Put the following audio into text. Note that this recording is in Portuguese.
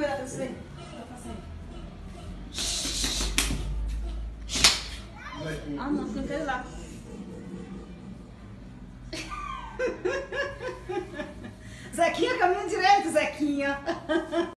poeira pra você. Tá. Ah, não, não quero lá. Zequinha, caminho direito, Zequinha.